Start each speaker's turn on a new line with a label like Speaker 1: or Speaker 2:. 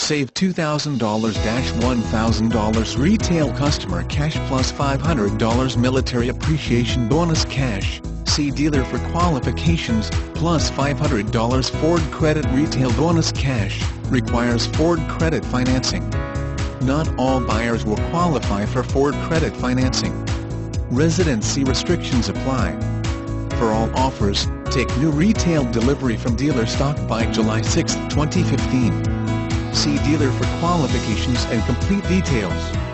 Speaker 1: Save $2,000-$1,000 retail customer cash plus $500 military appreciation bonus cash. See dealer for qualifications, plus $500 Ford Credit retail bonus cash, requires Ford Credit financing. Not all buyers will qualify for Ford Credit financing. Residency restrictions apply. For all offers, take new retail delivery from dealer stock by July 6, 2015. See dealer for qualifications and complete details.